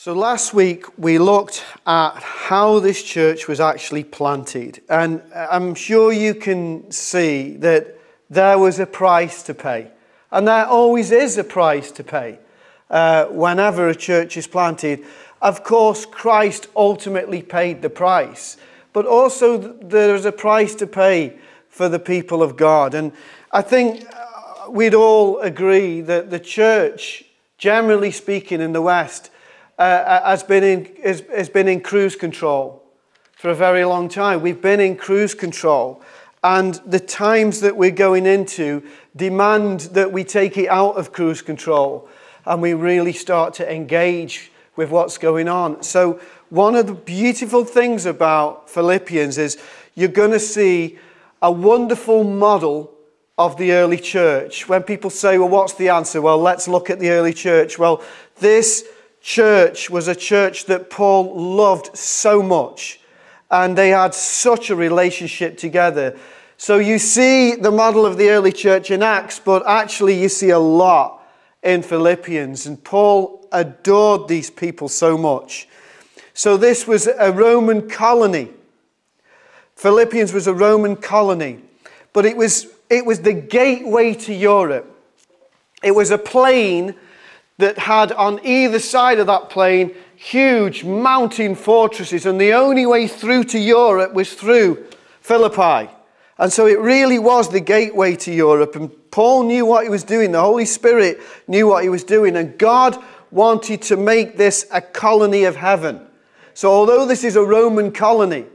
So last week we looked at how this church was actually planted, and I'm sure you can see that there was a price to pay, and there always is a price to pay uh, whenever a church is planted. Of course, Christ ultimately paid the price, but also there is a price to pay for the people of God, and I think uh, we'd all agree that the church, generally speaking, in the West uh, uh, has, been in, has, has been in cruise control for a very long time. We've been in cruise control. And the times that we're going into demand that we take it out of cruise control and we really start to engage with what's going on. So, one of the beautiful things about Philippians is you're going to see a wonderful model of the early church. When people say, Well, what's the answer? Well, let's look at the early church. Well, this church was a church that Paul loved so much, and they had such a relationship together. So you see the model of the early church in Acts, but actually you see a lot in Philippians, and Paul adored these people so much. So this was a Roman colony. Philippians was a Roman colony, but it was, it was the gateway to Europe. It was a plain that had on either side of that plain huge mountain fortresses, and the only way through to Europe was through Philippi. And so it really was the gateway to Europe. And Paul knew what he was doing, the Holy Spirit knew what he was doing, and God wanted to make this a colony of heaven. So, although this is a Roman colony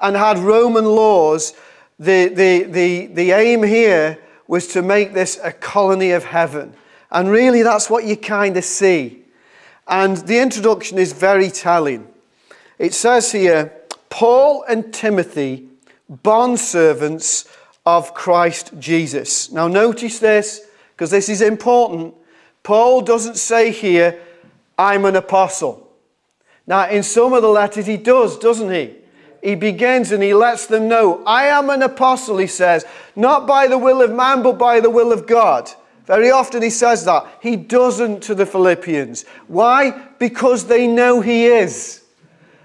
and had Roman laws, the, the, the, the aim here was to make this a colony of heaven. And really, that's what you kind of see. And the introduction is very telling. It says here Paul and Timothy, bondservants of Christ Jesus. Now, notice this, because this is important. Paul doesn't say here, I'm an apostle. Now, in some of the letters, he does, doesn't he? He begins and he lets them know, I am an apostle, he says, not by the will of man, but by the will of God. Very often he says that. He doesn't to the Philippians. Why? Because they know he is.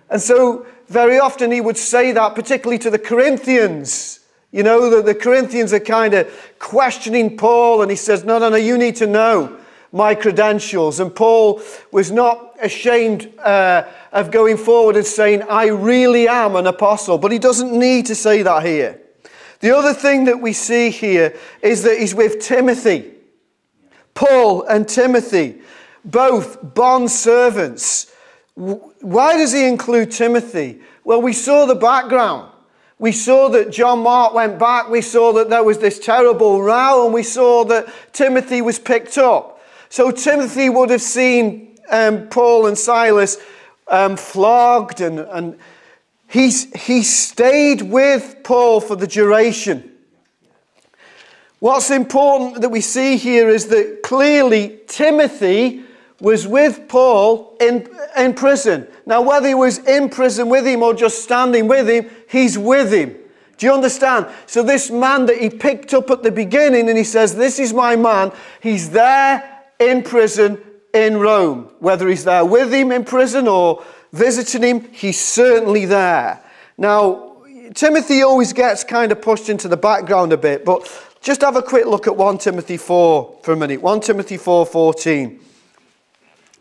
And so, very often he would say that, particularly to the Corinthians. You know, the, the Corinthians are kind of questioning Paul, and he says, No, no, no, you need to know my credentials. And Paul was not ashamed uh, of going forward and saying, I really am an apostle. But he doesn't need to say that here. The other thing that we see here is that he's with Timothy. Paul and Timothy, both bond servants. Why does he include Timothy? Well, we saw the background. We saw that John Mark went back. We saw that there was this terrible row, and we saw that Timothy was picked up. So Timothy would have seen um, Paul and Silas um, flogged, and, and he's, he stayed with Paul for the duration. What's important that we see here is that clearly Timothy was with Paul in, in prison. Now, whether he was in prison with him or just standing with him, he's with him. Do you understand? So, this man that he picked up at the beginning and he says, This is my man, he's there in prison in Rome. Whether he's there with him in prison or visiting him, he's certainly there. Now, Timothy always gets kind of pushed into the background a bit, but just have a quick look at 1 Timothy 4 for a minute. 1 Timothy 4 14.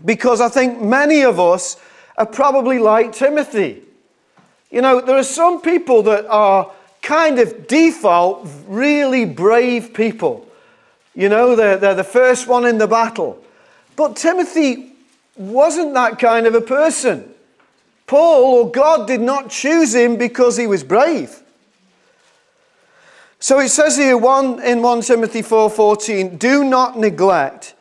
Because I think many of us are probably like Timothy. You know, there are some people that are kind of default really brave people. You know, they're, they're the first one in the battle. But Timothy wasn't that kind of a person. Paul or God did not choose him because he was brave. So it says here one in 1 Timothy 4:14, do not neglect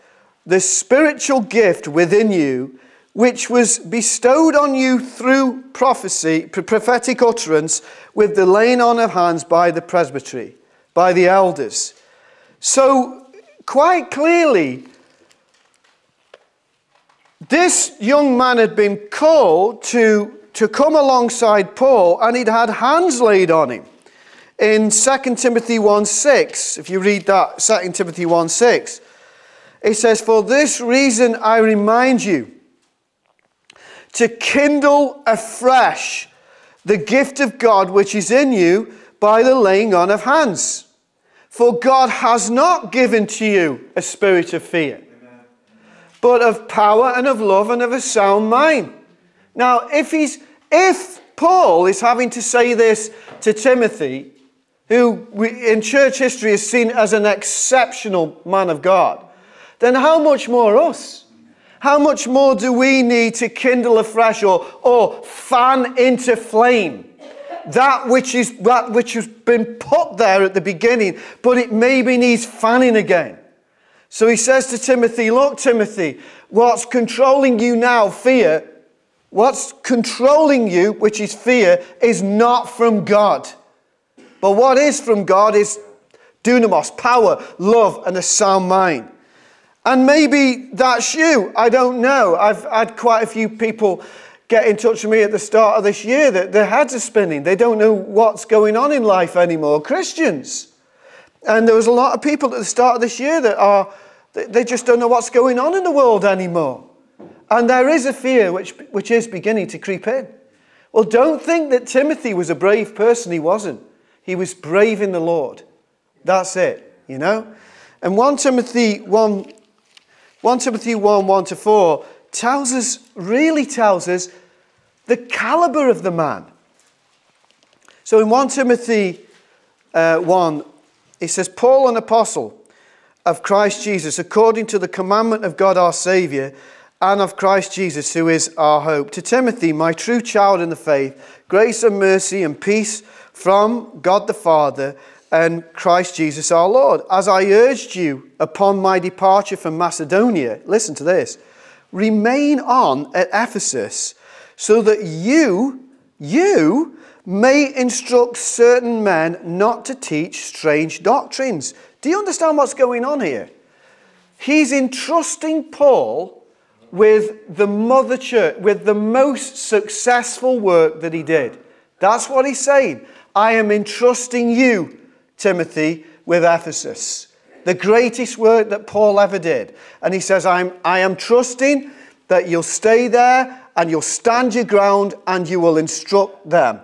the spiritual gift within you which was bestowed on you through prophecy, prophetic utterance with the laying on of hands by the presbytery, by the elders. So quite clearly this young man had been called to, to come alongside Paul and he'd had hands laid on him in 2 Timothy 1 6, if you read that, 2 Timothy 1 6, it says, For this reason I remind you, to kindle afresh the gift of God which is in you by the laying on of hands. For God has not given to you a spirit of fear, but of power and of love and of a sound mind. Now, if he's if Paul is having to say this to Timothy, who we, in church history is seen as an exceptional man of God, then how much more us? How much more do we need to kindle afresh or, or fan into flame that which, is, that which has been put there at the beginning, but it maybe needs fanning again? So he says to Timothy, Look, Timothy, what's controlling you now, fear, what's controlling you, which is fear, is not from God. But what is from God is dunamis, power, love, and a sound mind. And maybe that's you. I don't know. I've had quite a few people get in touch with me at the start of this year that their heads are spinning. They don't know what's going on in life anymore. Christians. And there was a lot of people at the start of this year that are, they just don't know what's going on in the world anymore. And there is a fear which, which is beginning to creep in. Well, don't think that Timothy was a brave person. He wasn't. He was brave in the Lord. That's it, you know? And 1 Timothy 1 1 Timothy 1 1 to 4 tells us, really tells us, the caliber of the man. So in 1 Timothy uh, 1, it says, Paul, an apostle of Christ Jesus, according to the commandment of God our Saviour, and of Christ Jesus, who is our hope. To Timothy, my true child in the faith, grace and mercy and peace from God the Father and Christ Jesus our Lord. As I urged you upon my departure from Macedonia, listen to this remain on at Ephesus, so that you, you may instruct certain men not to teach strange doctrines. Do you understand what's going on here? He's entrusting Paul with the mother church, with the most successful work that he did. That's what he's saying. I am entrusting you Timothy with Ephesus. The greatest work that Paul ever did. And he says, I'm, I am trusting that you'll stay there and you'll stand your ground and you will instruct them.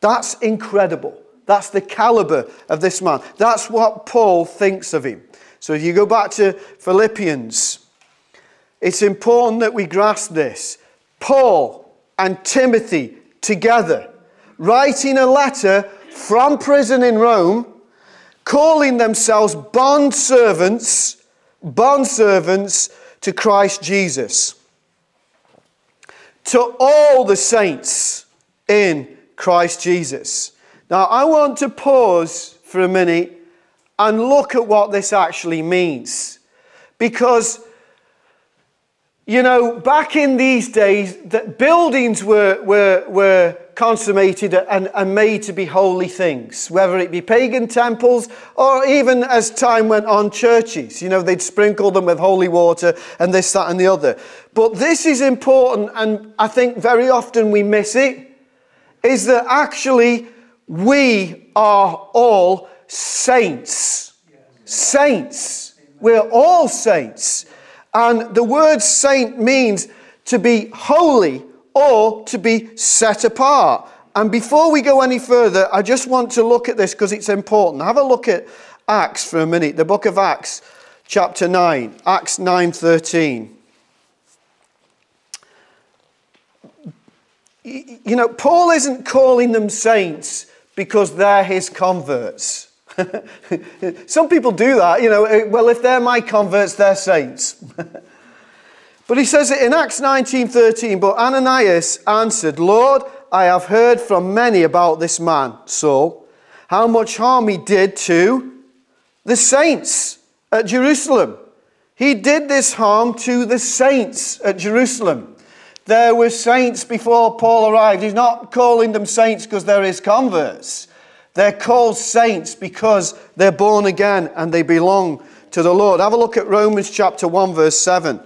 That's incredible. That's the caliber of this man. That's what Paul thinks of him. So if you go back to Philippians, it's important that we grasp this. Paul and Timothy together, writing a letter from prison in Rome calling themselves bond servants, bond servants to Christ Jesus. To all the saints in Christ Jesus. Now, I want to pause for a minute and look at what this actually means. Because you know, back in these days, that buildings were, were, were consummated and, and made to be holy things, whether it be pagan temples or even as time went on, churches. You know, they'd sprinkle them with holy water and this, that, and the other. But this is important, and I think very often we miss it, is that actually we are all saints. Saints. We're all saints. And the word saint means to be holy or to be set apart. And before we go any further, I just want to look at this because it's important. Have a look at Acts for a minute, the book of Acts, chapter 9, Acts 9:13. You know, Paul isn't calling them saints because they're his converts. Some people do that, you know, eh, well, if they're my converts, they're saints. but he says it in Acts 19:13, but Ananias answered, Lord, I have heard from many about this man, Saul, how much harm he did to the saints at Jerusalem. He did this harm to the saints at Jerusalem. There were saints before Paul arrived. He's not calling them saints because they're his converts. They're called saints because they're born again and they belong to the Lord. Have a look at Romans chapter 1, verse 7.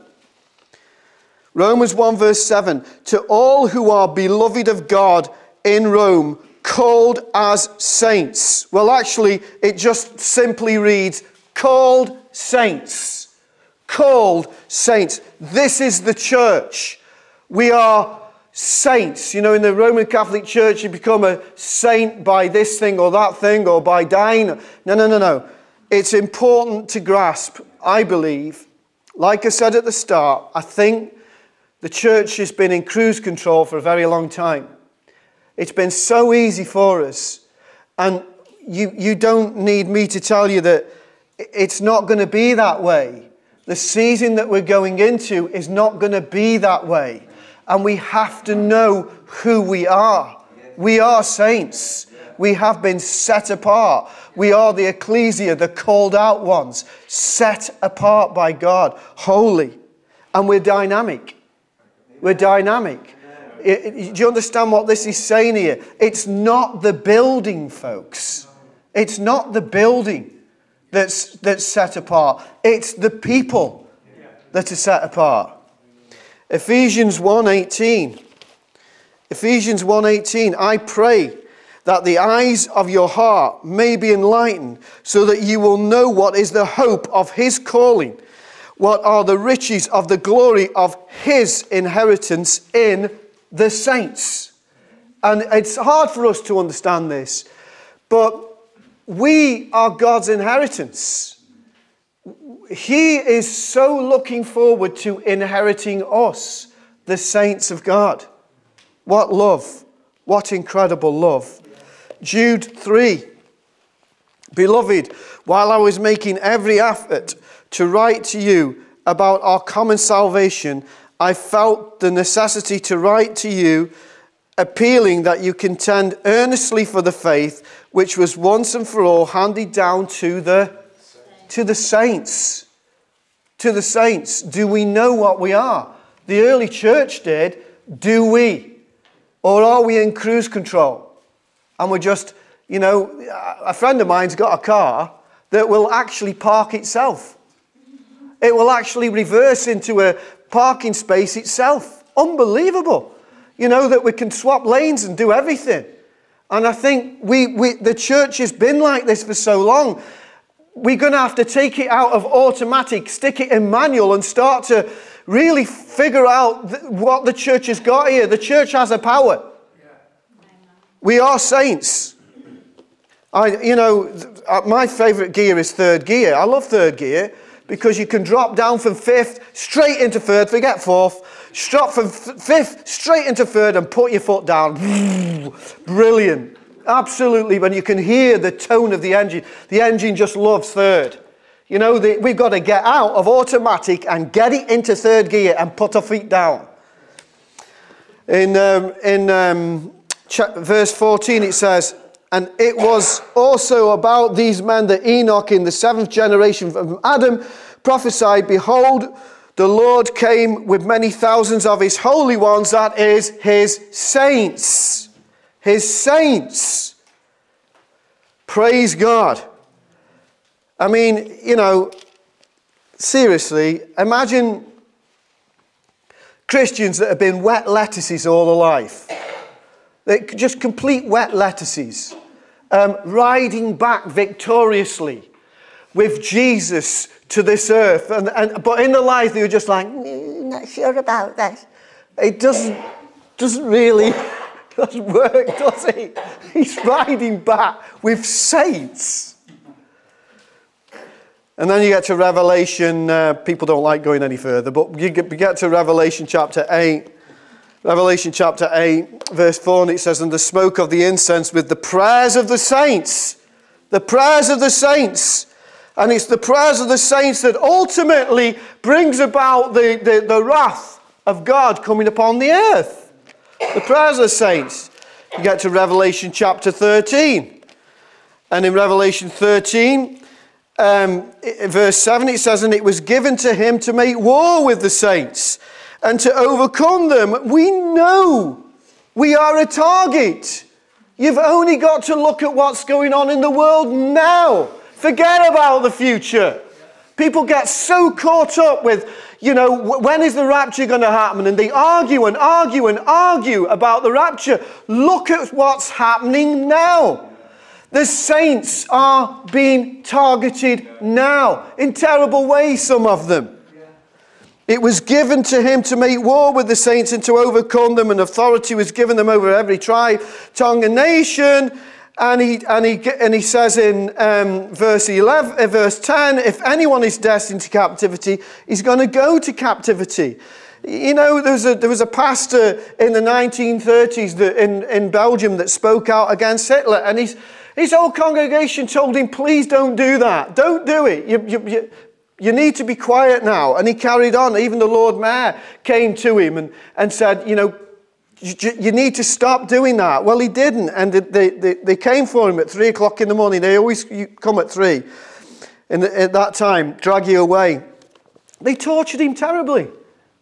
Romans 1, verse 7. To all who are beloved of God in Rome, called as saints. Well, actually, it just simply reads, called saints. Called saints. This is the church. We are saints. You know, in the Roman Catholic Church, you become a saint by this thing or that thing or by dying. No, no, no, no. It's important to grasp, I believe. Like I said at the start, I think the church has been in cruise control for a very long time. It's been so easy for us. And you, you don't need me to tell you that it's not going to be that way. The season that we're going into is not going to be that way. And we have to know who we are. We are saints. We have been set apart. We are the ecclesia, the called out ones, set apart by God, holy. And we're dynamic. We're dynamic. Do you understand what this is saying here? It's not the building, folks. It's not the building that's, that's set apart, it's the people that are set apart. Ephesians 1:18. Ephesians 1:18. I pray that the eyes of your heart may be enlightened, so that you will know what is the hope of his calling, what are the riches of the glory of his inheritance in the saints. And it's hard for us to understand this, but we are God's inheritance. He is so looking forward to inheriting us, the saints of God. What love! What incredible love. Jude 3 Beloved, while I was making every effort to write to you about our common salvation, I felt the necessity to write to you, appealing that you contend earnestly for the faith which was once and for all handed down to the, to the saints. To the saints. Do we know what we are? The early church did. Do we? Or are we in cruise control? And we're just, you know, a friend of mine's got a car that will actually park itself. It will actually reverse into a parking space itself. Unbelievable. You know, that we can swap lanes and do everything. And I think we, we, the church has been like this for so long. We're going to have to take it out of automatic, stick it in manual, and start to really figure out what the church has got here. The church has a power. We are saints. I, you know, uh, my favorite gear is third gear. I love third gear because you can drop down from fifth straight into third, forget fourth, Drop from fifth straight into third and put your foot down. Brilliant. Absolutely. When you can hear the tone of the engine, the engine just loves third. You know, the, we've got to get out of automatic and get it into third gear and put our feet down. In, um, in um, verse 14, it says, And it was also about these men that Enoch in the seventh generation from Adam prophesied, Behold, the Lord came with many thousands of his holy ones, that is, his saints. His saints. Praise God. I mean, you know, seriously, imagine Christians that have been wet lettuces all their life. They're just complete wet lettuces, um, riding back victoriously with Jesus to this earth. And, and, but in the life, they were just like, mm, not sure about that. It doesn't, doesn't really doesn't work, does it? He's riding back with saints. And then you get to Revelation. Uh, people don't like going any further, but you get, to Revelation chapter 8. Revelation chapter 8, verse 4, and it says, And the smoke of the incense with the prayers of the saints, the prayers of the saints and it's the prayers of the saints that ultimately brings about the, the, the wrath of God coming upon the earth. The prayers of saints. You get to Revelation chapter 13. And in Revelation 13, um, verse 7, it says, And it was given to him to make war with the saints and to overcome them. We know we are a target. You've only got to look at what's going on in the world now Forget about the future. People get so caught up with, you know, when is the rapture going to happen? And they argue and argue and argue about the rapture. Look at what's happening now. The saints are being targeted now in terrible ways, some of them. It was given to him to make war with the saints and to overcome them, and authority was given them over every tribe, tongue, and nation. And he, and he, and he says in um, verse, 11, uh, verse 10 if anyone is destined to captivity, he's going to go to captivity. You know, there was a, there was a pastor in the 1930s that, in, in Belgium that spoke out against Hitler, and his, his whole congregation told him, please don't do that. Don't do it. You, you, you, you need to be quiet now. And he carried on. Even the Lord Mayor came to him and, and said, you know, you need to stop doing that. Well, he didn't. And they, they, they came for him at three o'clock in the morning. They always come at three. And at that time, drag you away. They tortured him terribly.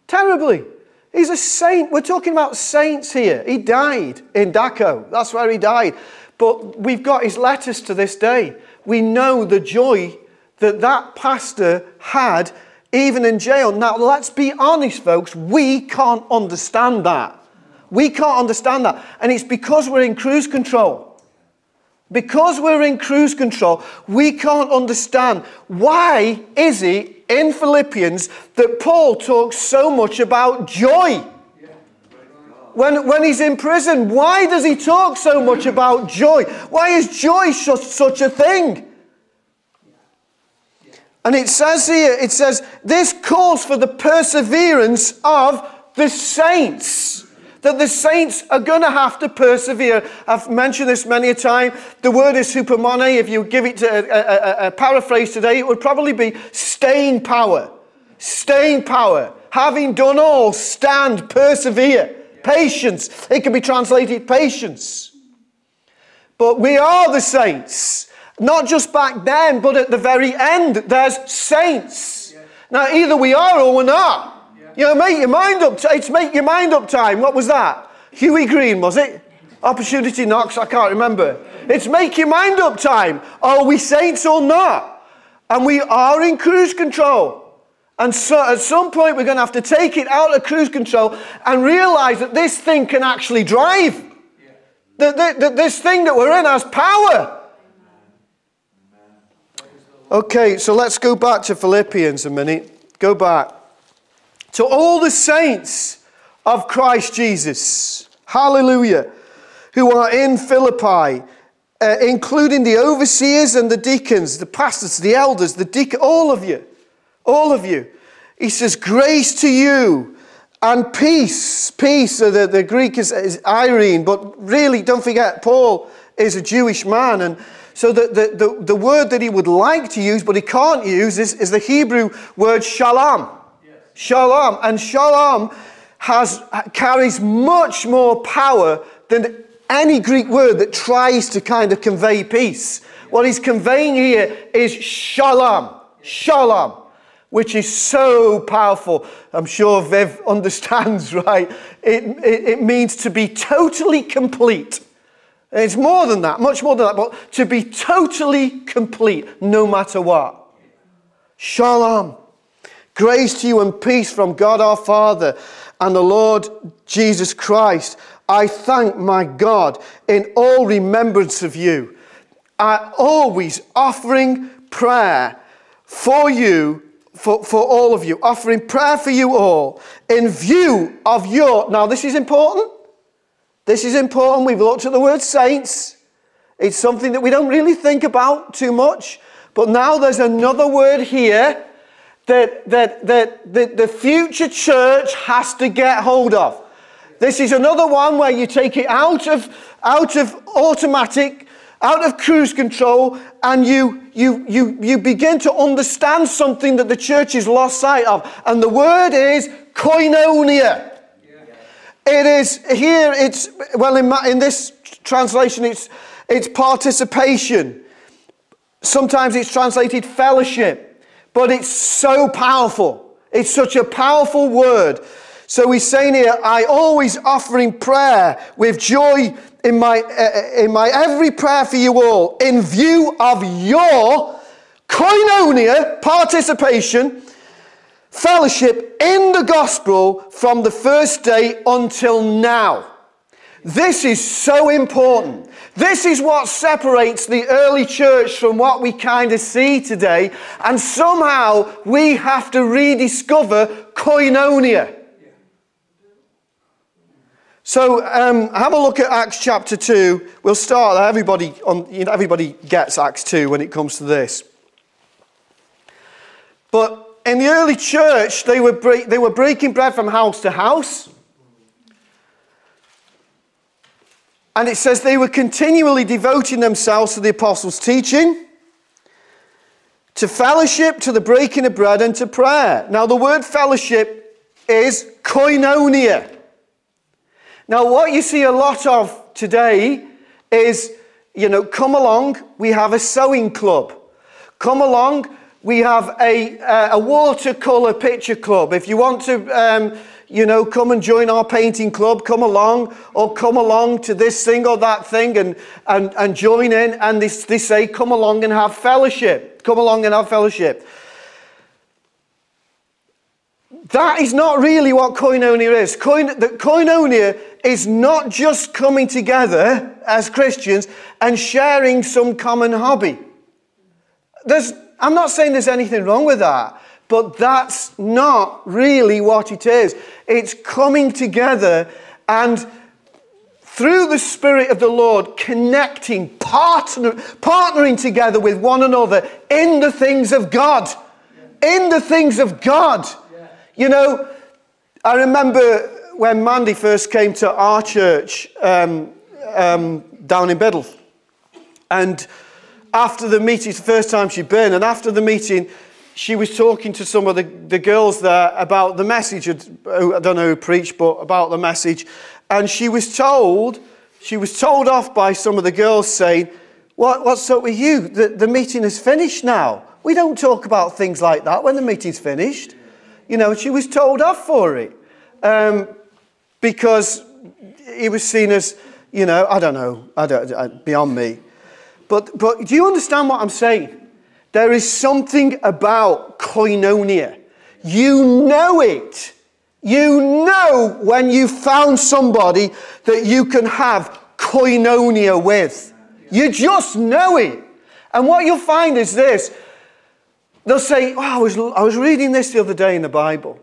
Terribly. He's a saint. We're talking about saints here. He died in Dachau. That's where he died. But we've got his letters to this day. We know the joy that that pastor had even in jail. Now, let's be honest, folks, we can't understand that. We can't understand that. And it's because we're in cruise control. Because we're in cruise control, we can't understand why is it in Philippians that Paul talks so much about joy. When, when he's in prison, why does he talk so much about joy? Why is joy such, such a thing? And it says here, it says, this calls for the perseverance of the saints that the saints are going to have to persevere. I've mentioned this many a time. The word is hupomone. If you give it to a, a, a, paraphrase today, it would probably be staying power. Staying power. Having done all, stand, persevere. Patience. It can be translated patience. But we are the saints. Not just back then, but at the very end, there's saints. Now, either we are or we're not. You know, make your mind up. It's make your mind up time. What was that? Hughie Green, was it? Opportunity knocks. I can't remember. It's make your mind up time. Are we saints or not? And we are in cruise control. And so at some point, we're going to have to take it out of cruise control and realize that this thing can actually drive. Yeah. That, that, that this thing that we're in has power. Okay, so let's go back to Philippians a minute. Go back to all the saints of Christ Jesus. Hallelujah. Who are in Philippi, uh, including the overseers and the deacons, the pastors, the elders, the all of you. All of you. He says, Grace to you and peace. Peace, uh, the, the Greek is, is eirene, but really, don't forget, Paul is a Jewish man. And so the, the, the, the word that he would like to use, but he can't use, is, is the Hebrew word shalom. Shalom. And shalom has, carries much more power than any Greek word that tries to kind of convey peace. What he's conveying here is shalom. Shalom. Which is so powerful. I'm sure Viv understands, right? It, it, it means to be totally complete. It's more than that, much more than that, but to be totally complete no matter what. Shalom. Grace to you and peace from God our Father and the Lord Jesus Christ. I thank my God in all remembrance of you. I always offering prayer for you, for, for all of you, offering prayer for you all in view of your. Now, this is important. This is important. We've looked at the word saints. It's something that we don't really think about too much. But now there's another word here that, that, that, that the future church has to get hold of. This is another one where you take it out of, out of automatic, out of cruise control, and you, you, you, you begin to understand something that the church has lost sight of. And the word is koinonia. It is here, it's, well, in, my, in this translation, it's, it's participation. Sometimes it's translated fellowship. But it's so powerful. It's such a powerful word. So he's saying here, I always offering prayer with joy in my, uh, in my every prayer for you all, in view of your koinonia, participation, fellowship in the gospel from the first day until now. This is so important. This is what separates the early church from what we kind of see today. And somehow we have to rediscover koinonia. So um, have a look at Acts chapter 2. We'll start. Everybody, on, you know, everybody gets Acts 2 when it comes to this. But in the early church, they were, break, they were breaking bread from house to house. And it says they were continually devoting themselves to the apostles' teaching, to fellowship, to the breaking of bread, and to prayer. Now, the word fellowship is koinonia. Now, what you see a lot of today is, you know, come along, we have a sewing club. Come along, we have a, uh, a watercolour picture club. If you want to, um, you know, come and join our painting club, come along, or come along to this thing or that thing and, and, and join in. And they, they say, come along and have fellowship. Come along and have fellowship. That is not really what koinonia is. Koin, the, koinonia is not just coming together as Christians and sharing some common hobby. There's, I'm not saying there's anything wrong with that, but that's not really what it is. It's coming together and through the Spirit of the Lord, connecting, partner, partnering together with one another in the things of God. In the things of God. You know, I remember when Mandy first came to our church um, um, down in Biddulph. And after the meeting, it's the first time she'd been, and after the meeting, she was talking to some of the, the girls there about the message. I don't know who preached, but about the message. And she was told, she was told off by some of the girls saying, what, What's up with you? The, the meeting is finished now. We don't talk about things like that when the meeting's finished. You know, she was told off for it. Um, because he was seen as, you know, I don't know, I don't, beyond me. But, but do you understand what I'm saying? There is something about koinonia. You know it. You know when you found somebody that you can have koinonia with. You just know it. And what you'll find is this they'll say, oh, I, was, I was reading this the other day in the Bible.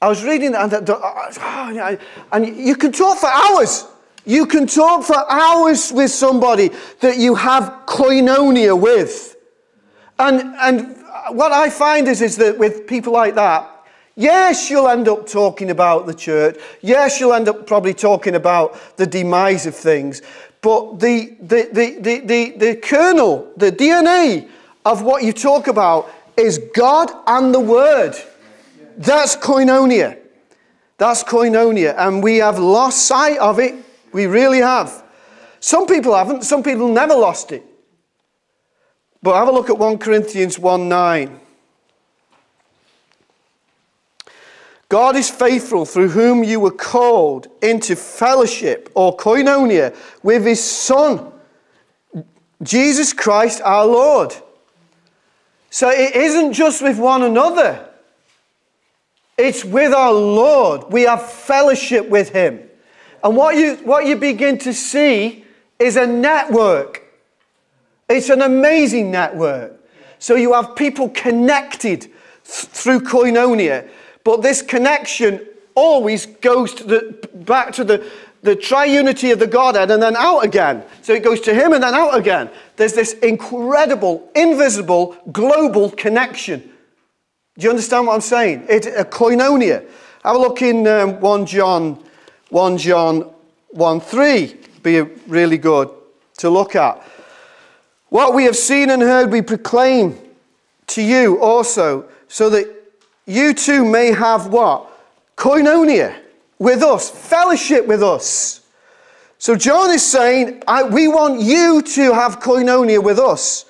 I was reading and, oh, and you can talk for hours. You can talk for hours with somebody that you have koinonia with. And, and what I find is, is that with people like that, yes, you'll end up talking about the church. Yes, you'll end up probably talking about the demise of things. But the, the, the, the, the, the kernel, the DNA of what you talk about is God and the Word. That's koinonia. That's koinonia. And we have lost sight of it. We really have. Some people haven't. Some people never lost it. But have a look at 1 Corinthians 1 9. God is faithful through whom you were called into fellowship or koinonia with his Son, Jesus Christ our Lord. So it isn't just with one another. It's with our Lord. We have fellowship with Him. And what you, what you begin to see is a network. It's an amazing network. So you have people connected th- through koinonia, but this connection always goes to the, back to the, the triunity of the Godhead and then out again. So it goes to Him and then out again. There's this incredible, invisible, global connection. Do you understand what I'm saying? It's a koinonia. Have a look in um, 1 John, 1 John 1 3. Be really good to look at. What we have seen and heard, we proclaim to you also, so that you too may have what? Koinonia with us, fellowship with us. So John is saying, we want you to have koinonia with us.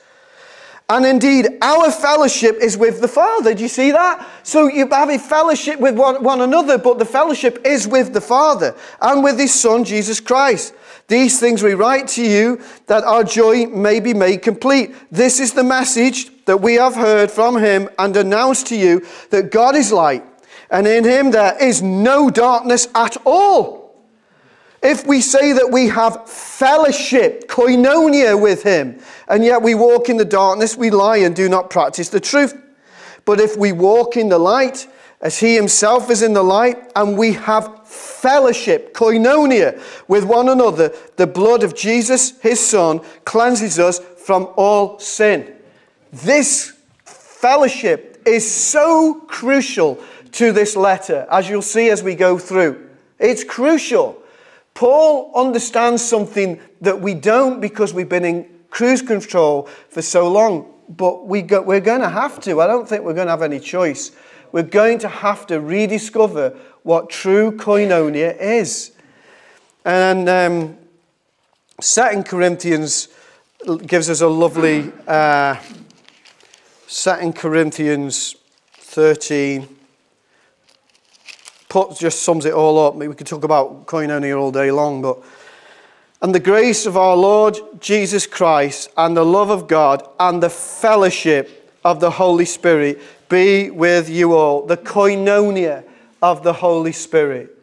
And indeed, our fellowship is with the Father. Do you see that? So you have a fellowship with one, one another, but the fellowship is with the Father and with His Son, Jesus Christ. These things we write to you that our joy may be made complete. This is the message that we have heard from Him and announced to you that God is light, and in Him there is no darkness at all. If we say that we have fellowship, koinonia with him, and yet we walk in the darkness, we lie and do not practice the truth. But if we walk in the light, as he himself is in the light, and we have fellowship, koinonia, with one another, the blood of Jesus, his son, cleanses us from all sin. This fellowship is so crucial to this letter, as you'll see as we go through. It's crucial. Paul understands something that we don't because we've been in cruise control for so long, but we we're going to have to. I don't think we're going to have any choice. We're going to have to rediscover what true koinonia is. And um, 2 Corinthians gives us a lovely uh, 2 Corinthians 13 put, just sums it all up. We could talk about koinonia all day long, but and the grace of our Lord Jesus Christ and the love of God and the fellowship of the Holy Spirit be with you all. The koinonia of the Holy Spirit.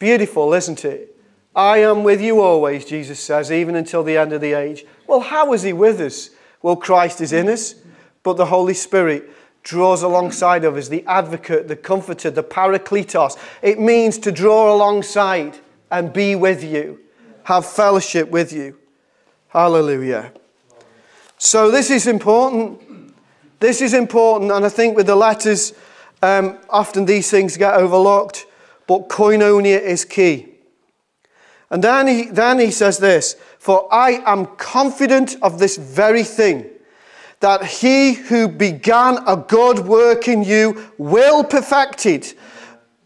Beautiful, isn't it? I am with you always, Jesus says, even until the end of the age. Well, how is He with us? Well, Christ is in us, but the Holy Spirit draws alongside of us, the advocate, the comforter, the parakletos. It means to draw alongside and be with you, have fellowship with you. Hallelujah. So, this is important. This is important, and I think with the letters, um, often these things get overlooked, but koinonia is key. And then he, then he says this For I am confident of this very thing, that he who began a good work in you will perfect it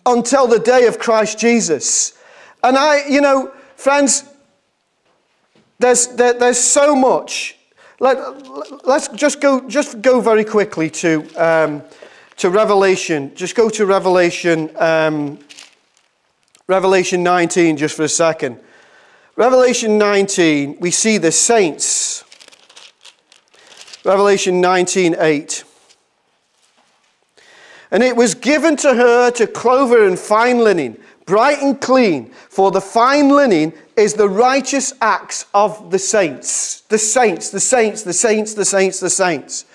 until the day of Christ Jesus. And I, you know, friends, there's, there, there's so much. Let, us just go, just go very quickly to. Um, to Revelation. Just go to Revelation, um, Revelation 19 just for a second. Revelation 19, we see the saints. Revelation 19 8. And it was given to her to clothe her in fine linen, bright and clean, for the fine linen is the righteous acts of the saints. The saints, the saints, the saints, the saints, the saints.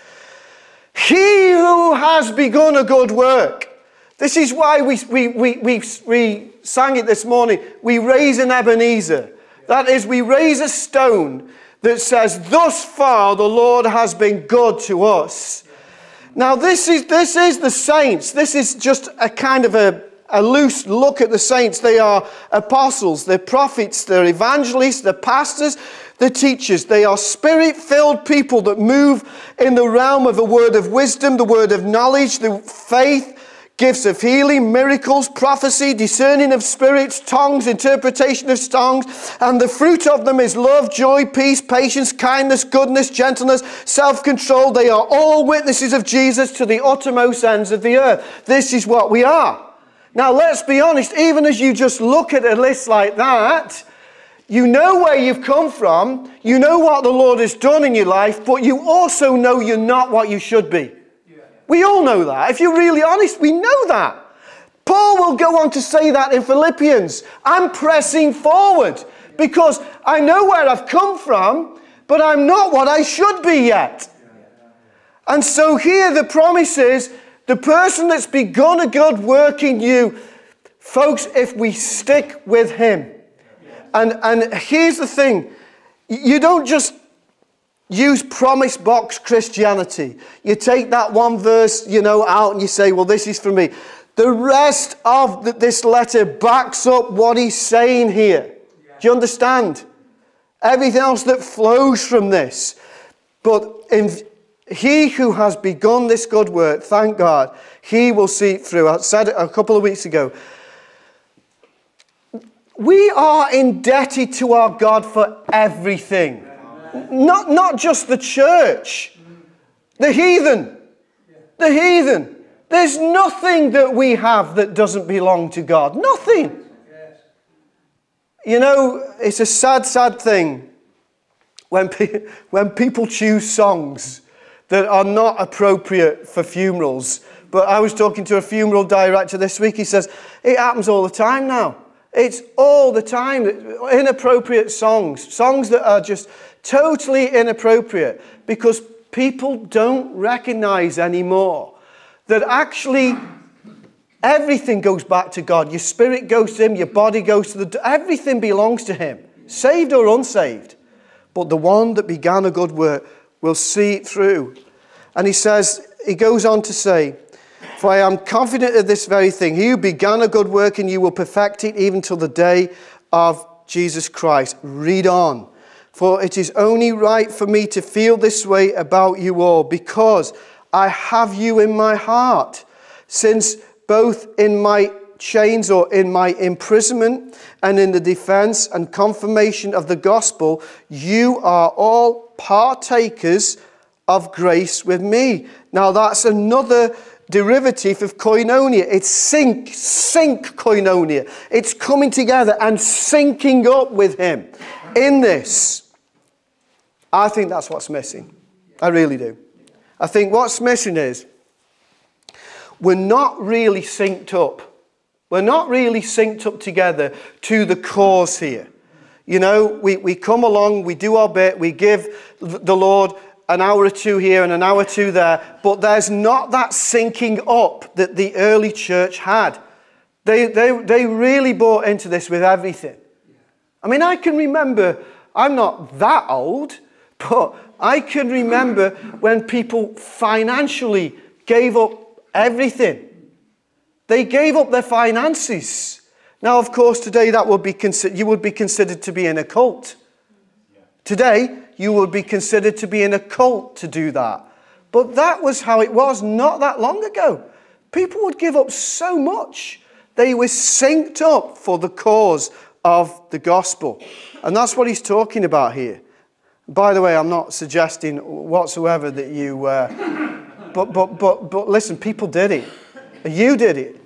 He who has begun a good work. This is why we, we, we, we, we sang it this morning. We raise an Ebenezer. That is, we raise a stone that says, Thus far the Lord has been good to us. Now, this is, this is the saints. This is just a kind of a, a loose look at the saints. They are apostles, they're prophets, they're evangelists, they're pastors, they're teachers. They are spirit filled people that move in the realm of the word of wisdom, the word of knowledge, the faith, gifts of healing, miracles, prophecy, discerning of spirits, tongues, interpretation of tongues. And the fruit of them is love, joy, peace, patience, kindness, goodness, gentleness, self control. They are all witnesses of Jesus to the uttermost ends of the earth. This is what we are. Now, let's be honest, even as you just look at a list like that, you know where you've come from, you know what the Lord has done in your life, but you also know you're not what you should be. We all know that. If you're really honest, we know that. Paul will go on to say that in Philippians. I'm pressing forward because I know where I've come from, but I'm not what I should be yet. And so here the promise is the person that's begun a good work in you, folks, if we stick with him, and, and here's the thing you don't just use promise box Christianity. You take that one verse, you know, out and you say, well, this is for me. The rest of this letter backs up what he's saying here. Do you understand? Everything else that flows from this. But in, he who has begun this good work, thank God, he will see it through. I said it a couple of weeks ago. We are indebted to our God for everything. Not, not just the church, the heathen. The heathen. There's nothing that we have that doesn't belong to God. Nothing. You know, it's a sad, sad thing when, pe- when people choose songs that are not appropriate for funerals. But I was talking to a funeral director this week. He says, It happens all the time now. It's all the time. Inappropriate songs, songs that are just totally inappropriate because people don't recognize anymore that actually everything goes back to God. Your spirit goes to Him, your body goes to the. Everything belongs to Him, saved or unsaved. But the one that began a good work will see it through. And he says, he goes on to say, For I am confident of this very thing. He who began a good work and you will perfect it even till the day of Jesus Christ. Read on. For it is only right for me to feel this way about you all, because I have you in my heart, since both in my chains or in my imprisonment and in the defense and confirmation of the gospel, you are all partakers of grace with me. Now, that's another derivative of koinonia. It's sync, sync koinonia. It's coming together and syncing up with Him in this. I think that's what's missing. I really do. I think what's missing is we're not really synced up. We're not really synced up together to the cause here. You know, we, we come along, we do our bit, we give the Lord an hour or two here and an hour or two there, but there's not that syncing up that the early church had. They, they, they really bought into this with everything. I mean, I can remember, I'm not that old, but I can remember when people financially gave up everything. They gave up their finances. Now, of course, today that would be consi- you would be considered to be in a cult. Today, you would be considered to be in a cult to do that. But that was how it was not that long ago. People would give up so much. They were synced up for the cause of the gospel. And that's what he's talking about here. By the way, I'm not suggesting whatsoever that you, uh, but, but, but, but listen, people did it. You did it.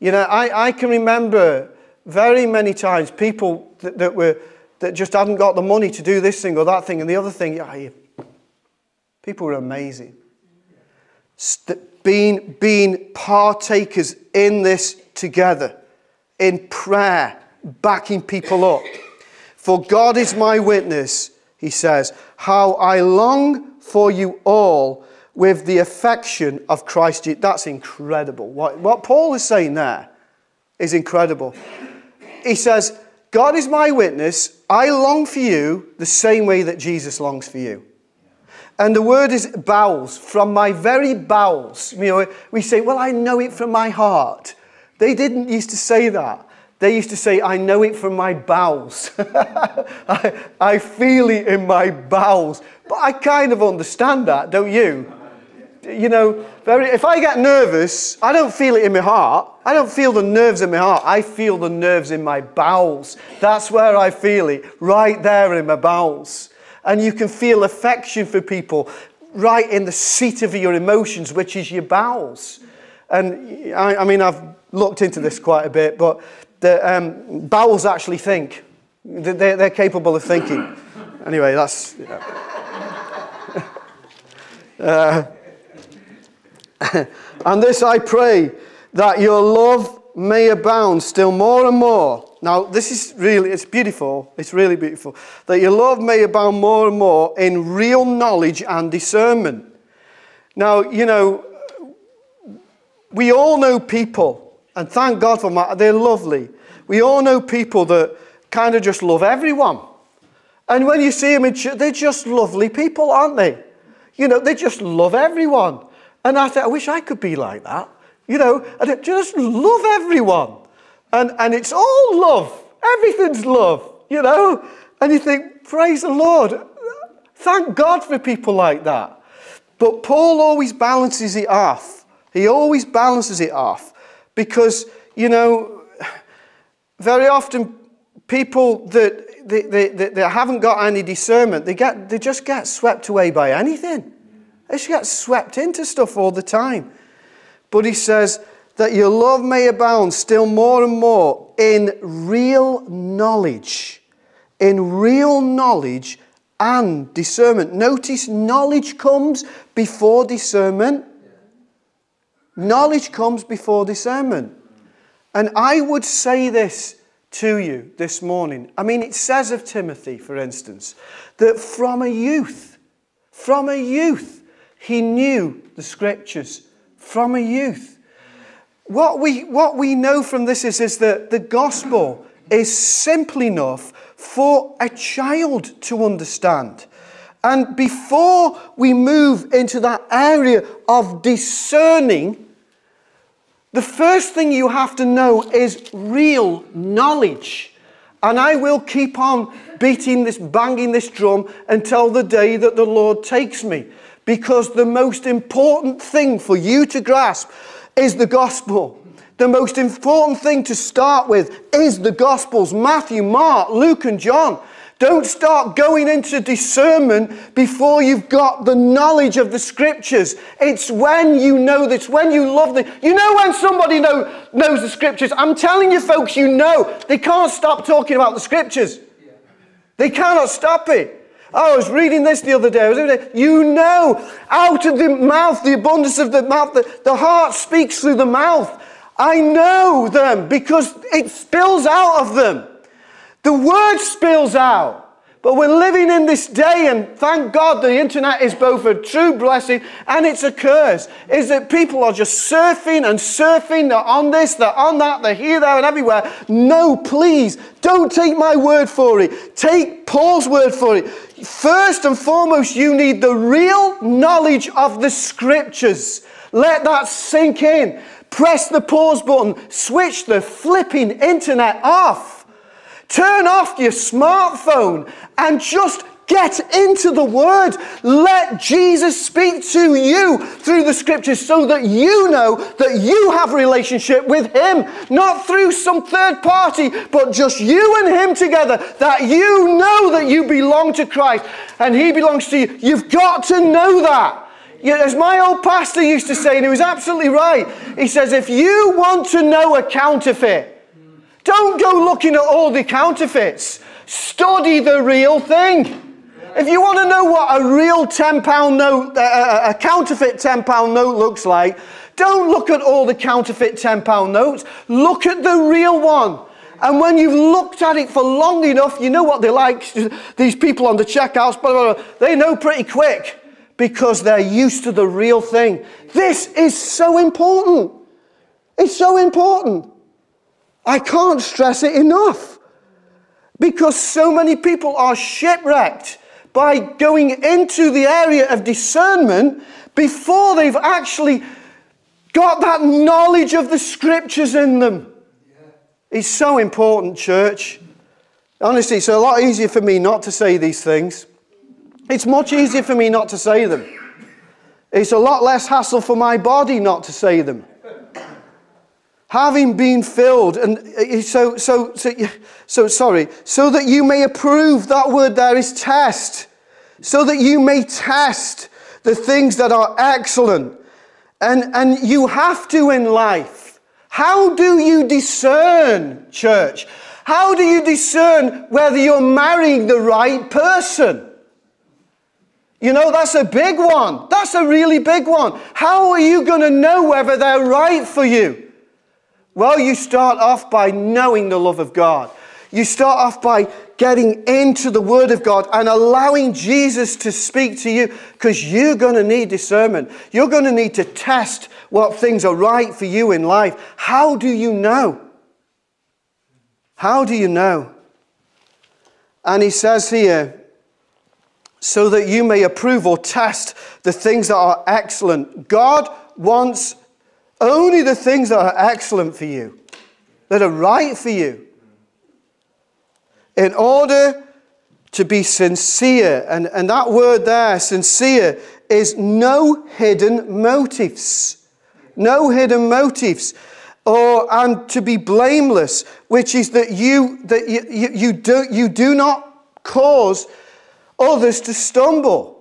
You know, I, I can remember very many times people that, that, were, that just hadn't got the money to do this thing or that thing and the other thing. Yeah, people were amazing. Being, being partakers in this together, in prayer, backing people up. For God is my witness he says, How I long for you all with the affection of Christ. That's incredible. What, what Paul is saying there is incredible. He says, God is my witness. I long for you the same way that Jesus longs for you. And the word is bowels, from my very bowels. You know, we say, well, I know it from my heart. They didn't used to say that. They used to say, I know it from my bowels. I, I feel it in my bowels. But I kind of understand that, don't you? You know, very, if I get nervous, I don't feel it in my heart. I don't feel the nerves in my heart. I feel the nerves in my bowels. That's where I feel it, right there in my bowels. And you can feel affection for people right in the seat of your emotions, which is your bowels. And I, I mean, I've looked into this quite a bit, but the um, bowels actually think. They're, they're capable of thinking. Anyway, that's. uh, and this I pray that your love may abound still more and more. Now, this is really, it's beautiful. It's really beautiful. That your love may abound more and more in real knowledge and discernment. Now, you know, we all know people and thank God for that. They're lovely. We all know people that kind of just love everyone. And when you see them they're just lovely people, aren't they? You know, they just love everyone. And I think, I wish I could be like that. You know, and just love everyone. And, and it's all love. Everything's love, you know? And you think, praise the Lord. Thank God for people like that. But Paul always balances it off. He always balances it off. Because, you know, very often people that, they, they, they, haven't got any discernment, they, get, they just get swept away by anything. They just get swept into stuff all the time. But he says that your love may abound still more and more in real knowledge. In real knowledge and discernment. Notice knowledge comes before discernment. Knowledge comes before discernment. And I would say this to you this morning. I mean, it says of Timothy, for instance, that from a youth, from a youth, he knew the scriptures. From a youth. What we, what we know from this is, is that the gospel is simple enough for a child to understand. And before we move into that area of discerning, the first thing you have to know is real knowledge. And I will keep on beating this, banging this drum until the day that the Lord takes me. Because the most important thing for you to grasp is the gospel. The most important thing to start with is the gospels Matthew, Mark, Luke, and John. Don't start going into discernment before you've got the knowledge of the scriptures. It's when you know this, when you love them. You know when somebody know, knows the scriptures. I'm telling you, folks, you know. They can't stop talking about the scriptures. They cannot stop it. I was reading this the other day. You know, out of the mouth, the abundance of the mouth, the, the heart speaks through the mouth. I know them because it spills out of them. The word spills out. But we're living in this day, and thank God the internet is both a true blessing and it's a curse. Is that people are just surfing and surfing, they're on this, they're on that, they're here, there, and everywhere. No, please, don't take my word for it. Take Paul's word for it. First and foremost, you need the real knowledge of the scriptures. Let that sink in. Press the pause button, switch the flipping internet off. Turn off your smartphone and just get into the Word. Let Jesus speak to you through the Scriptures so that you know that you have a relationship with Him, not through some third party, but just you and Him together, that you know that you belong to Christ and He belongs to you. You've got to know that. As my old pastor used to say, and he was absolutely right, he says, if you want to know a counterfeit, don't go looking at all the counterfeits. Study the real thing. If you want to know what a real £10 note, uh, a counterfeit £10 note looks like, don't look at all the counterfeit £10 notes. Look at the real one. And when you've looked at it for long enough, you know what they like. These people on the checkouts, blah, blah, blah, they know pretty quick because they're used to the real thing. This is so important. It's so important. I can't stress it enough because so many people are shipwrecked by going into the area of discernment before they've actually got that knowledge of the scriptures in them. It's so important, church. Honestly, it's a lot easier for me not to say these things. It's much easier for me not to say them. It's a lot less hassle for my body not to say them having been filled and uh, so so so so sorry so that you may approve that word there is test so that you may test the things that are excellent and and you have to in life how do you discern church how do you discern whether you're marrying the right person you know, that's a big one. That's a really big one. How are you going to know whether they're right for you? Well, you start off by knowing the love of God. You start off by getting into the Word of God and allowing Jesus to speak to you because you're going to need discernment. You're going to need to test what things are right for you in life. How do you know? How do you know? And he says here, so that you may approve or test the things that are excellent. God wants only the things that are excellent for you, that are right for you. In order to be sincere, and, and that word there, sincere, is no hidden motives. No hidden motives. Or, and to be blameless, which is that you, that you, you, you, do, you do not cause others to stumble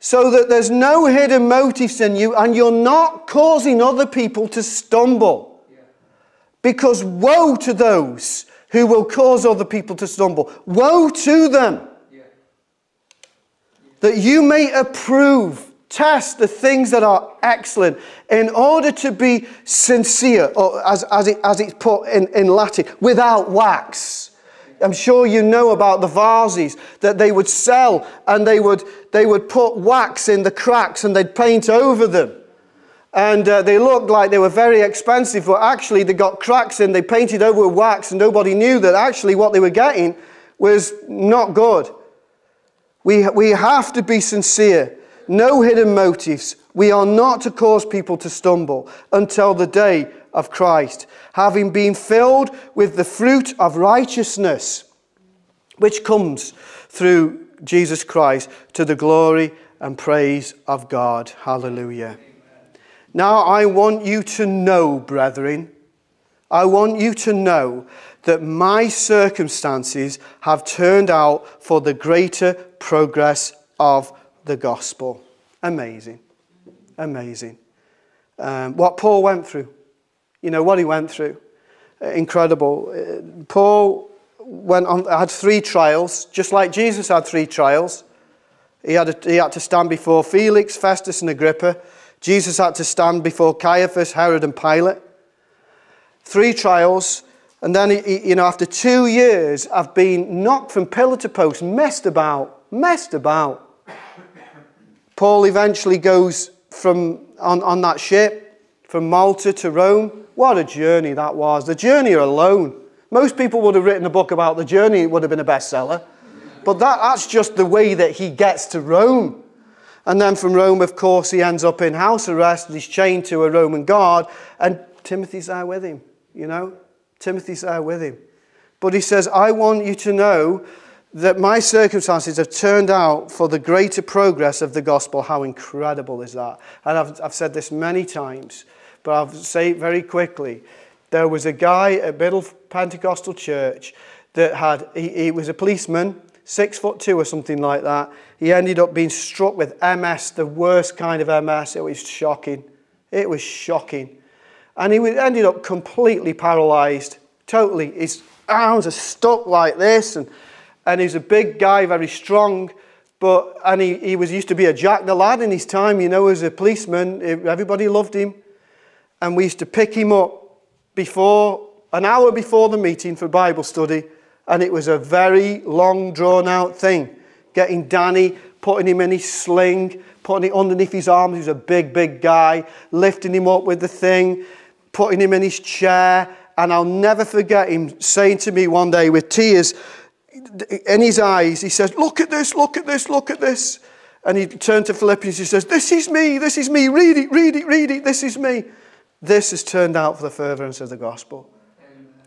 so that there's no hidden motives in you and you're not causing other people to stumble. Because woe to those who will cause other people to stumble. Woe to them. That you may approve Test the things that are excellent in order to be sincere, or as, as, it, as it's put in, in Latin, without wax. I'm sure you know about the vases that they would sell and they would, they would put wax in the cracks and they'd paint over them. And uh, they looked like they were very expensive, but actually they got cracks in, they painted over with wax, and nobody knew that actually what they were getting was not good. We, we have to be sincere, no hidden motives. We are not to cause people to stumble until the day of Christ, having been filled with the fruit of righteousness, which comes through Jesus Christ to the glory and praise of God. Hallelujah. Now, I want you to know, brethren, I want you to know that my circumstances have turned out for the greater progress of the gospel. Amazing. Amazing. Um, what Paul went through. You know what he went through. Incredible. Uh, Paul went on, had three trials, just like Jesus had three trials. He had, a, he had to stand before Felix, Festus, and Agrippa. Jesus had to stand before Caiaphas, Herod, and Pilate. Three trials. And then, he, you know, after two years of being knocked from pillar to post, messed about, messed about, Paul eventually goes from on, on that ship from Malta to Rome. What a journey that was. The journey alone. Most people would have written a book about the journey, it would have been a bestseller. But that, that's just the way that he gets to Rome. And then from Rome, of course, he ends up in house arrest and he's chained to a Roman guard. And Timothy's there with him, you know? Timothy's there with him. But he says, I want you to know that my circumstances have turned out for the greater progress of the gospel. How incredible is that? And I've, I've said this many times, but I'll say it very quickly. There was a guy at Middle Pentecostal Church that had, he, he was a policeman, six foot two or something like that. He ended up being struck with MS, the worst kind of MS. It was shocking. It was shocking. And he ended up completely paralyzed, totally. His arms are stuck like this, and, and he's a big guy, very strong. But, and he, he was used to be a jack the lad in his time, you know, as a policeman. Everybody loved him. And we used to pick him up before, an hour before the meeting for Bible study. And it was a very long, drawn out thing. Getting Danny, putting him in his sling, putting it underneath his arms. He's a big, big guy, lifting him up with the thing putting him in his chair. And I'll never forget him saying to me one day with tears in his eyes, he says, Look at this, look at this, look at this. And he turned to Philippians, he says, This is me, this is me, read it, read it, read it, this is me. This has turned out for the furtherance of the gospel.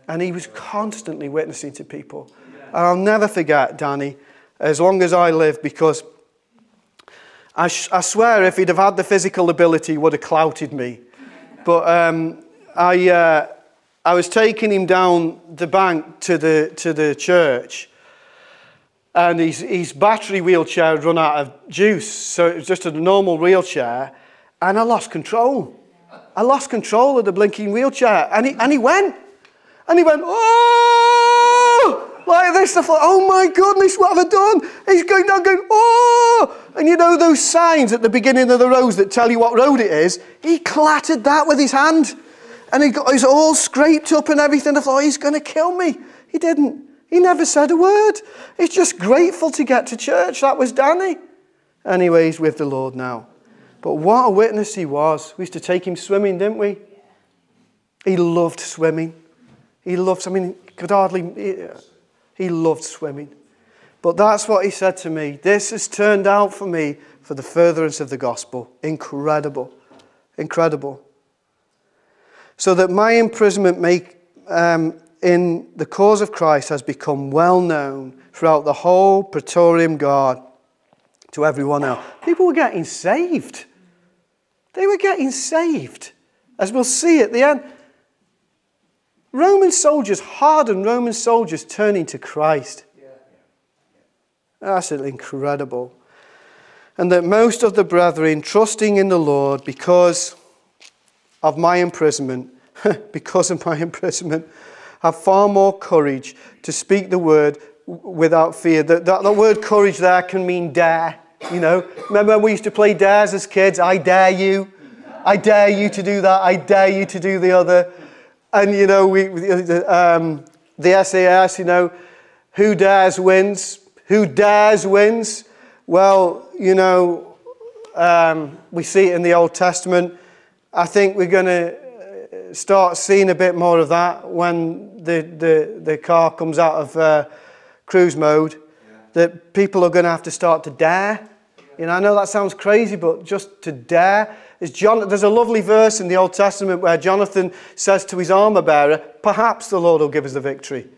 And he was constantly witnessing to people. And I'll never forget Danny as long as I live because I, I swear if he'd have had the physical ability, he would have clouted me. But um, I, uh, I was taking him down the bank to the, to the church, and his, his battery wheelchair had run out of juice, so it was just a normal wheelchair, and I lost control. I lost control of the blinking wheelchair, and he, and he went. And he went, oh, like this. I thought, oh my goodness, what have I done? He's going down, going, oh. And you know those signs at the beginning of the roads that tell you what road it is? He clattered that with his hand. And he got, he's all scraped up and everything. I thought, oh, he's going to kill me. He didn't. He never said a word. He's just grateful to get to church. That was Danny. Anyway, he's with the Lord now. But what a witness he was. We used to take him swimming, didn't we? He loved swimming. He loved, I mean, could hardly, he, loved swimming. But that's what he said to me. This has turned out for me for the furtherance of the gospel. Incredible. Incredible so that my imprisonment may, um, in the cause of Christ has become well known throughout the whole Praetorian Guard to everyone else. People were getting saved. They were getting saved. As we'll see at the end, Roman soldiers, hardened Roman soldiers, turning to Christ. That's incredible. And that most of the brethren, trusting in the Lord because of my imprisonment, because of my imprisonment, have far more courage to speak the word without fear. That, that, that word courage there can mean dare. You know, remember when we used to play dares as kids? I dare you. I dare you to do that. I dare you to do the other. And, you know, we, um, the SAS, you know, who dares wins. Who dares wins. Well, you know, um, we see it in the Old Testament. I think we're going to start seeing a bit more of that when the, the, the car comes out of uh, cruise mode. Yeah. That people are going to have to start to dare. You know, I know that sounds crazy, but just to dare. Is John, there's a lovely verse in the Old Testament where Jonathan says to his armor bearer, Perhaps the Lord will give us the victory.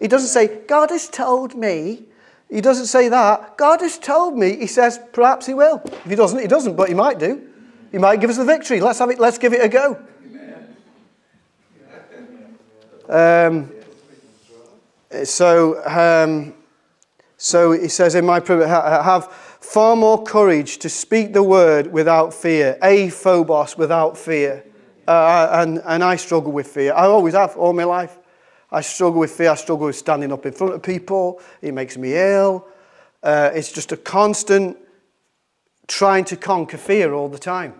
He doesn't say, God has told me. He doesn't say that. God has told me. He says, Perhaps he will. If he doesn't, he doesn't, but he might do. He might give us the victory. Let's, have it, let's give it a go. Um, so, um, so he says in my have far more courage to speak the word without fear, aphobos without fear. Uh, and, and I struggle with fear. I always have all my life. I struggle with fear. I struggle with standing up in front of people. It makes me ill. Uh, it's just a constant trying to conquer fear all the time.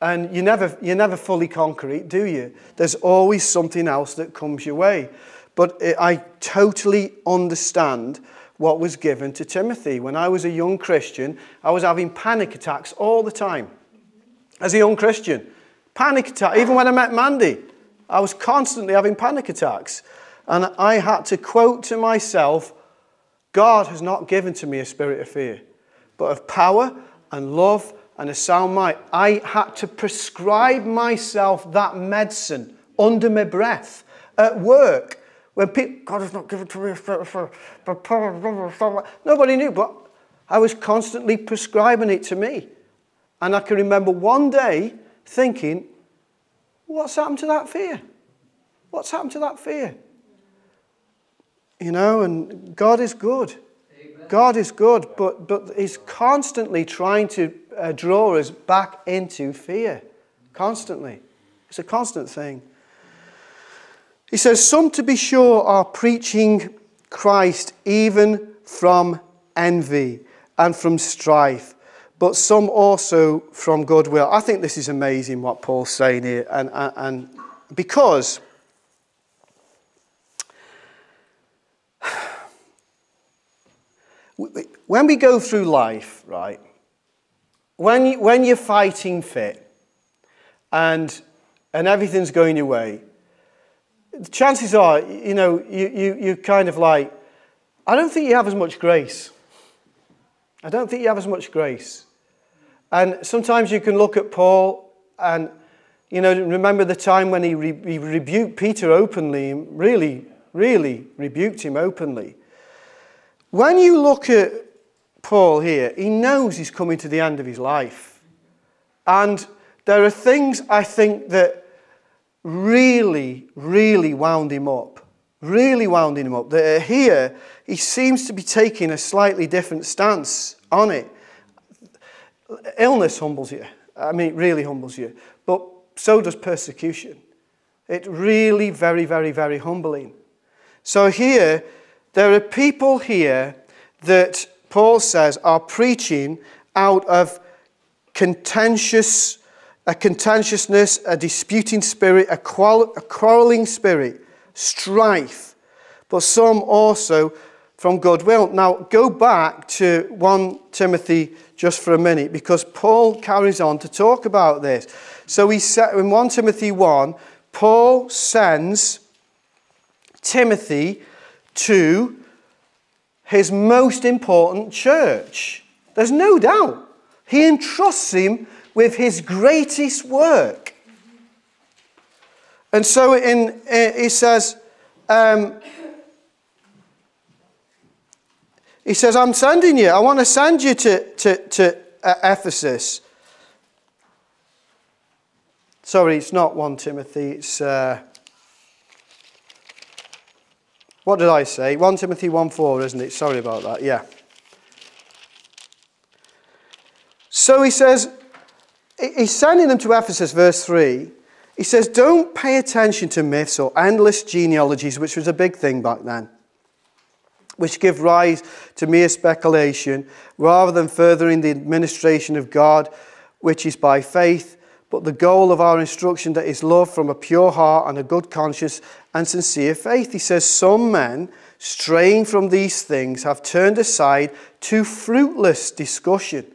And you never, you never fully conquer it, do you? There's always something else that comes your way. But I totally understand what was given to Timothy. When I was a young Christian, I was having panic attacks all the time. As a young Christian, panic attack. Even when I met Mandy, I was constantly having panic attacks. And I had to quote to myself, God has not given to me a spirit of fear, but of power and love and a sound mind. I had to prescribe myself that medicine under my breath at work. When people, God has not given to me a spirit of but nobody knew, but I was constantly prescribing it to me. And I can remember one day thinking, what's happened to that fear? What's happened to that fear? You know, and God is good. God is good, but, but He's constantly trying to uh, draw us back into fear. Constantly. It's a constant thing. He says, Some to be sure are preaching Christ even from envy and from strife, but some also from goodwill. I think this is amazing what Paul's saying here, and, and, and because when we go through life, right, when, you, when you're fighting fit and, and everything's going your way, chances are, you know, you, you, you kind of like, I don't think you have as much grace. I don't think you have as much grace. And sometimes you can look at Paul and, you know, remember the time when he, re- he rebuked Peter openly, really, really rebuked him openly. When you look at Paul here, he knows he's coming to the end of his life. And there are things I think that really, really wound him up. Really wound him up. That uh, here, he seems to be taking a slightly different stance on it. Illness humbles you. I mean, it really humbles you. But so does persecution. It really, very, very, very humbling. So here, there are people here that Paul says, are preaching out of contentious, a contentiousness, a disputing spirit, a, a quarreling spirit, strife, but some also from goodwill. Now, go back to 1 Timothy just for a minute because Paul carries on to talk about this. So he said in 1 Timothy 1, Paul sends Timothy to his most important church. There's no doubt. He entrusts him with his greatest work. And so in, he says, um, he says, I'm sending you. I want to send you to, to, to uh, Ephesus. Sorry, it's not 1 Timothy. It's uh, what did I say? 1 Timothy 1 4, isn't it? Sorry about that. Yeah. So he says, he's sending them to Ephesus, verse 3. He says, Don't pay attention to myths or endless genealogies, which was a big thing back then. which give rise to mere speculation, rather than furthering the administration of God, which is by faith. But the goal of our instruction that is love from a pure heart and a good conscience and sincere faith. He says, Some men, straying from these things, have turned aside to fruitless discussion,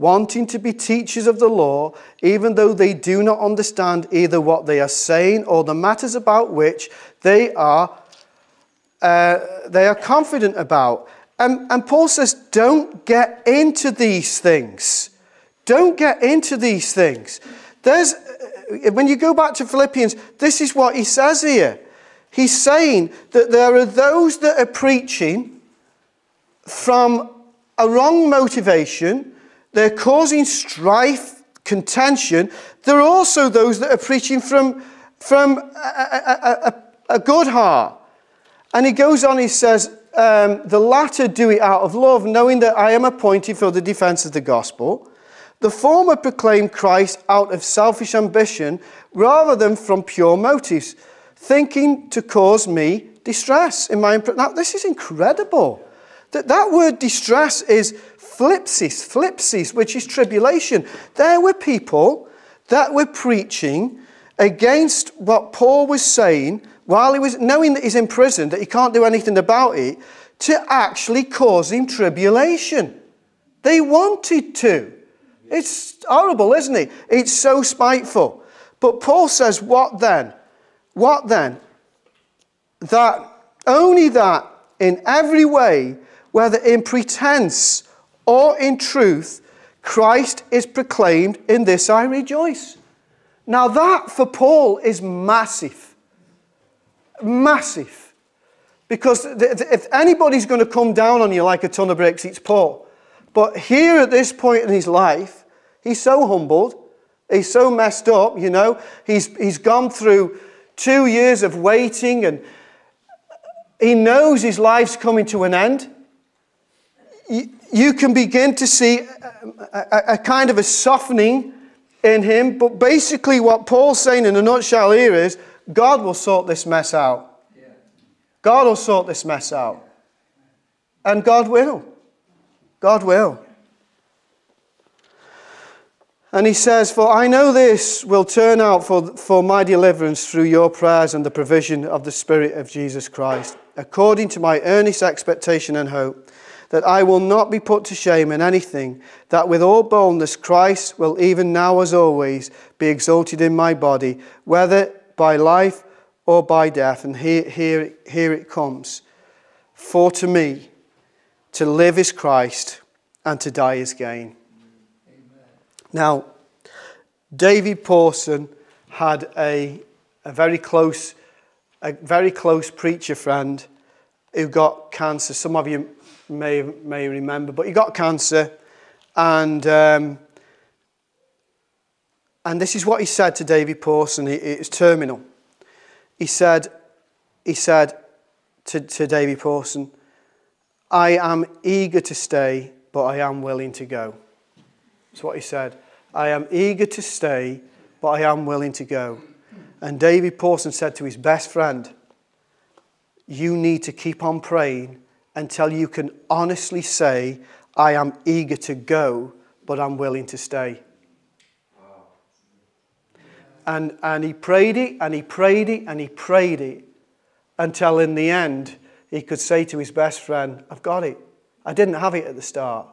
wanting to be teachers of the law, even though they do not understand either what they are saying or the matters about which they are uh, they are confident about. And, and Paul says, don't get into these things. Don't get into these things. There's, uh, when you go back to Philippians, this is what he says here. He's saying that there are those that are preaching from a wrong motivation, they're causing strife, contention. There are also those that are preaching from, from a, a, a, a good heart. And he goes on, he says, um, The latter do it out of love, knowing that I am appointed for the defense of the gospel. The former proclaim Christ out of selfish ambition rather than from pure motives, thinking to cause me distress in my. Now, this is incredible. That, that word distress is thlipsis, thlipsis, which is tribulation. There were people that were preaching against what Paul was saying while he was knowing that he's in prison, that he can't do anything about it, to actually cause him tribulation. They wanted to. It's horrible, isn't it? It's so spiteful. But Paul says, What then? What then? That only that in every way, whether in pretense or in truth, Christ is proclaimed, in this I rejoice. Now, that for Paul is massive. Massive. Because if anybody's going to come down on you like a ton of bricks, it's Paul. But here at this point in his life, he's so humbled. He's so messed up, you know. He's, he's gone through two years of waiting and he knows his life's coming to an end. You, can begin to see a, a, a kind of a softening in him. But basically, what Paul's saying in a nutshell here is God will sort this mess out. God will sort this mess out. And God will. God will. And he says, For I know this will turn out for, for my deliverance through your prayers and the provision of the Spirit of Jesus Christ, according to my earnest expectation and hope, that I will not be put to shame in anything, that with all boldness Christ will even now as always be exalted in my body, whether by life or by death. And here, here, here it comes. For to me, to live is Christ, and to die is gain. Amen. Now, David Pawson had a, a very close, a very close preacher friend who got cancer. Some of you may, may remember, but he got cancer, and um, and this is what he said to David Pawson. It's terminal. He said, he said to, to David Pawson, I am eager to stay, but I am willing to go. That's what he said. I am eager to stay, but I am willing to go. And David Pawson said to his best friend, You need to keep on praying until you can honestly say, I am eager to go, but I'm willing to stay. And, and he prayed it and he prayed it and he prayed it until in the end he could say to his best friend, I've got it. I didn't have it at the start.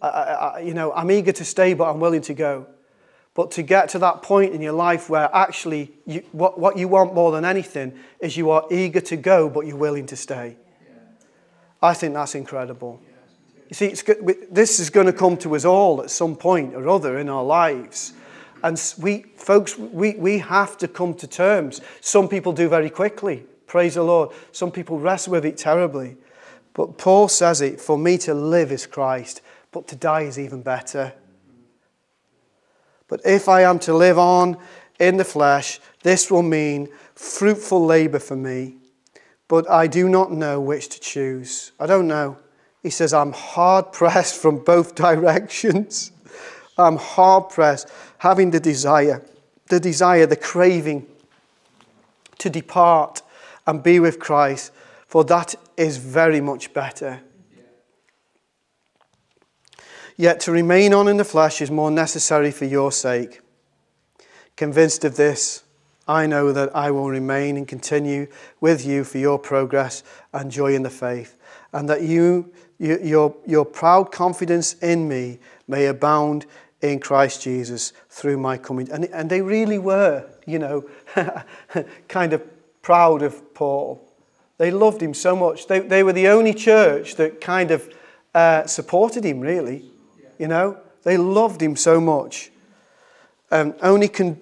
I, I, you know, I'm eager to stay, but I'm willing to go. But to get to that point in your life where actually you, what, what you want more than anything is you are eager to go, but you're willing to stay. I think that's incredible. You see, this is going to come to us all at some point or other in our lives. And we, folks, we, we have to come to terms. Some people do very quickly. Praise the Lord. Some people wrestle with it terribly. But Paul says it for me to live is Christ, but to die is even better. But if I am to live on in the flesh, this will mean fruitful labor for me. But I do not know which to choose. I don't know. He says, I'm hard pressed from both directions. I'm hard pressed, having the desire, the desire, the craving to depart and be with Christ. for that is very much better. Yet to remain on in the flesh is more necessary for your sake. Convinced of this, I know that I will remain and continue with you for your progress and joy in the faith, and that you, you your, your proud confidence in me may abound in Christ Jesus through my coming. And, and they really were, you know, kind of proud of Paul. They loved him so much. They, they were the only church that kind of uh, supported him, really. You know, they loved him so much. Um, only, con-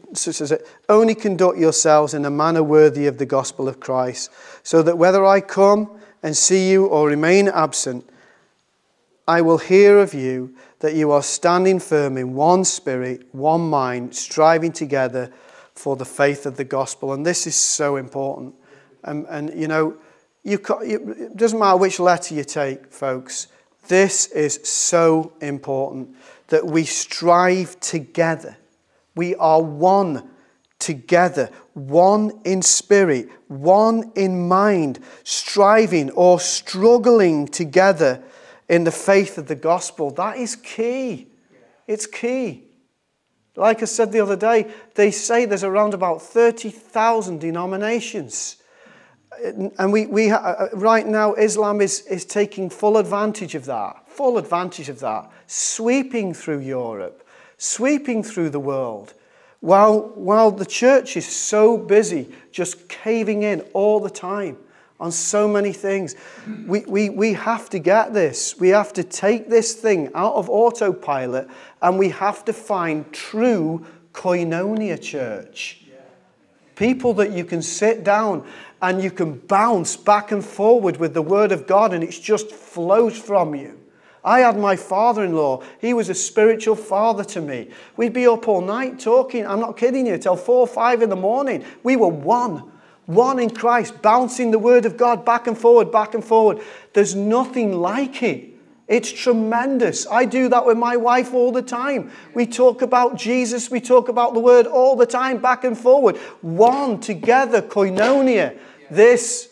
only conduct yourselves in a manner worthy of the gospel of Christ, so that whether I come and see you or remain absent, I will hear of you that you are standing firm in one spirit, one mind, striving together for the faith of the gospel. And this is so important. Um, and, you know, you it doesn't matter which letter you take, folks. This is so important that we strive together we are one together, one in spirit, one in mind, striving or struggling together in the faith of the gospel. That is key. It's key. Like I said the other day, they say there's around about 30,000 denominations. And we, we uh, right now, Islam is, is taking full advantage of that, full advantage of that, sweeping through Europe sweeping through the world. While, while the church is so busy just caving in all the time on so many things, we, we, we have to get this. We have to take this thing out of autopilot and we have to find true koinonia church. People that you can sit down and you can bounce back and forward with the Word of God and it just flows from you. I had my father in law. He was a spiritual father to me. We'd be up all night talking, I'm not kidding you, till four or five in the morning. We were one, one in Christ, bouncing the word of God back and forward, back and forward. There's nothing like it. It's tremendous. I do that with my wife all the time. We talk about Jesus, we talk about the word all the time, back and forward. One together, koinonia. This,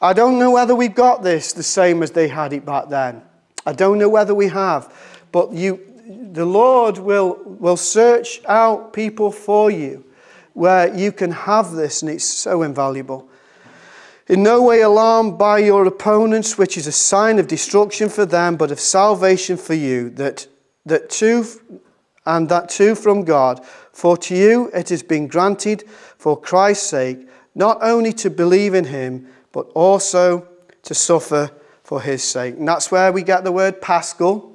I don't know whether we've got this the same as they had it back then. I don't know whether we have, but you, the Lord will, will search out people for you where you can have this, and it's so invaluable. In no way alarmed by your opponents, which is a sign of destruction for them, but of salvation for you, that, that too, and that too from God. For to you it has been granted for Christ's sake, not only to believe in him, but also to suffer for his sake. And that's where we get the word paschal,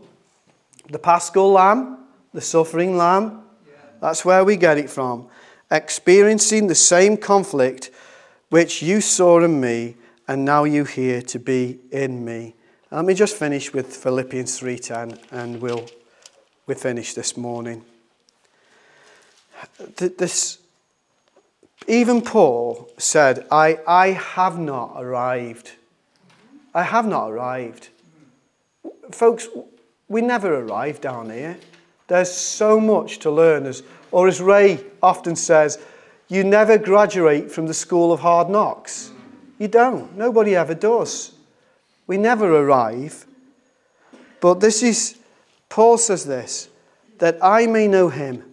the paschal lamb, the suffering lamb. That's where we get it from. Experiencing the same conflict which you saw in me and now you hear to be in me. Let me just finish with Philippians 3:10 and we'll we finish this morning. This even Paul said, I, I have not arrived. I have not arrived. Folks, we never arrive down here. There's so much to learn. As, or as Ray often says, you never graduate from the school of hard knocks. You don't. Nobody ever does. We never arrive. But this is, Paul says this, that I may know him,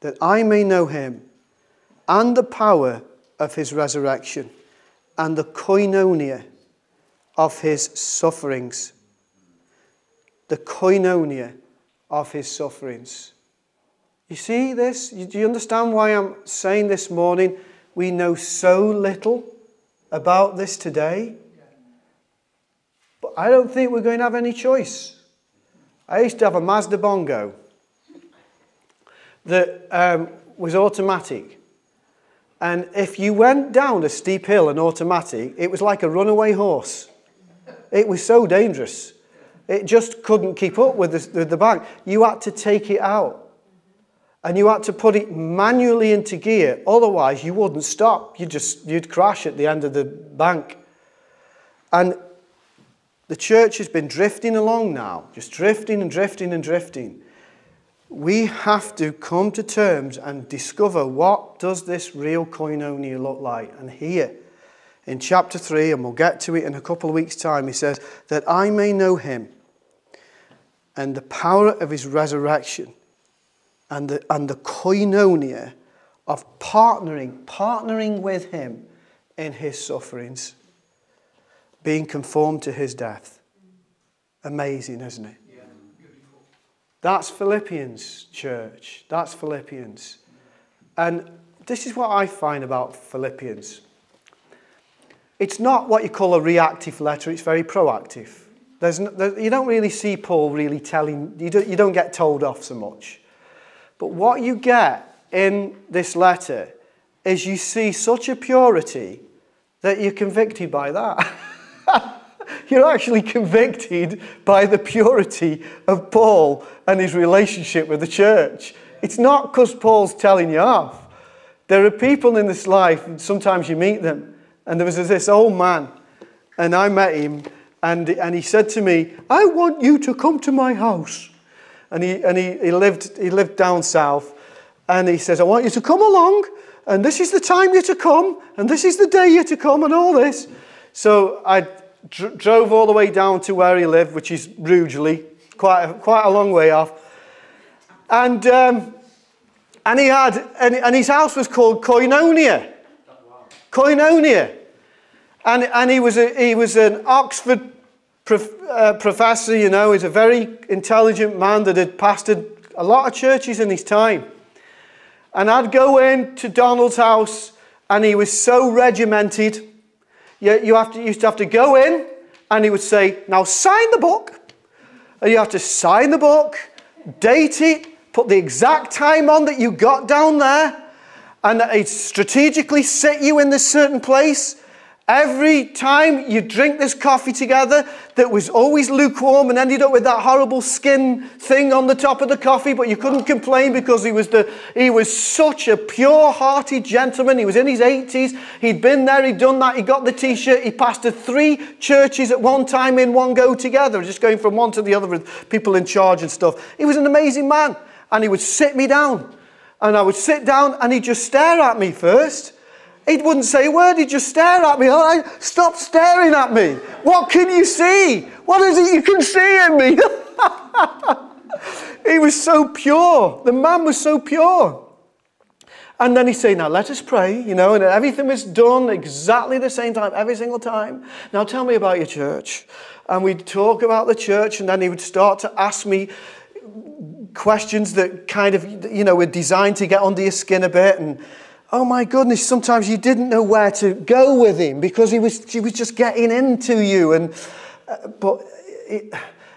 that I may know him, and the power of his resurrection, and the koinonia of his sufferings. The koinonia of his sufferings. You see this? Do you understand why I'm saying this morning we know so little about this today? But I don't think we're going to have any choice. I used to have a Mazda Bongo that um, was automatic. And if you went down a steep hill and automatic, it was like a runaway horse. It was so dangerous. It just couldn't keep up with the, with the bank. You had to take it out. And you had to put it manually into gear. Otherwise, you wouldn't stop. You'd just you'd crash at the end of the bank. And the church has been drifting along now, just drifting and drifting and drifting. We have to come to terms and discover what does this real koinonia look like. And here, in chapter 3, and we'll get to it in a couple of weeks' time, he says, That I may know him and the power of his resurrection and the, and the koinonia of partnering, partnering with him in his sufferings, being conformed to his death. Amazing, isn't it? Yeah, That's Philippians, church. That's Philippians. And this is what I find about Philippians. It's not what you call a reactive letter, it's very proactive. There's no, there, you don't really see Paul really telling, you don't, you don't get told off so much. But what you get in this letter is you see such a purity that you're convicted by that. you're actually convicted by the purity of Paul and his relationship with the church. It's not because Paul's telling you off. There are people in this life, and sometimes you meet them, and there was this old man, and I met him, and, and he said to me, I want you to come to my house. And, he, and he, he, lived, he lived down south, and he says, I want you to come along, and this is the time you're to come, and this is the day you're to come, and all this. So I dr- drove all the way down to where he lived, which is Rugeley, quite a, quite a long way off. And, um, and, he had, and, and his house was called Koinonia. Koinonia. And, and he, was a, he was an Oxford prof, uh, professor, you know, he's a very intelligent man that had pastored a lot of churches in his time. And I'd go in to Donald's house, and he was so regimented. You, you, have to, you used to have to go in, and he would say, Now sign the book. And you have to sign the book, date it, put the exact time on that you got down there, and he'd strategically set you in this certain place. Every time you drink this coffee together that was always lukewarm and ended up with that horrible skin thing on the top of the coffee, but you couldn't complain because he was, the, he was such a pure hearted gentleman. He was in his 80s. He'd been there, he'd done that, he got the t shirt. He pastored three churches at one time in one go together, just going from one to the other with people in charge and stuff. He was an amazing man. And he would sit me down. And I would sit down and he'd just stare at me first. He wouldn't say a word, he'd just stare at me. All right, stop staring at me. What can you see? What is it you can see in me? he was so pure. The man was so pure. And then he'd say, Now let us pray, you know, and everything was done exactly the same time, every single time. Now tell me about your church. And we'd talk about the church, and then he would start to ask me questions that kind of, you know, were designed to get under your skin a bit. And oh my goodness, sometimes you didn't know where to go with him because he was, he was just getting into you. And, uh, but it,